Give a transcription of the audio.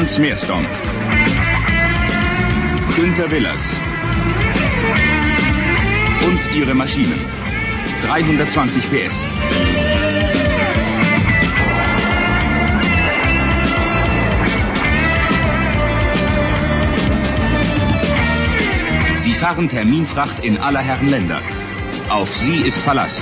Hans Meersdorf. Günter Willers. Und ihre Maschinen. 320 PS. Sie fahren Terminfracht in aller Herren Länder. Auf sie ist Verlass.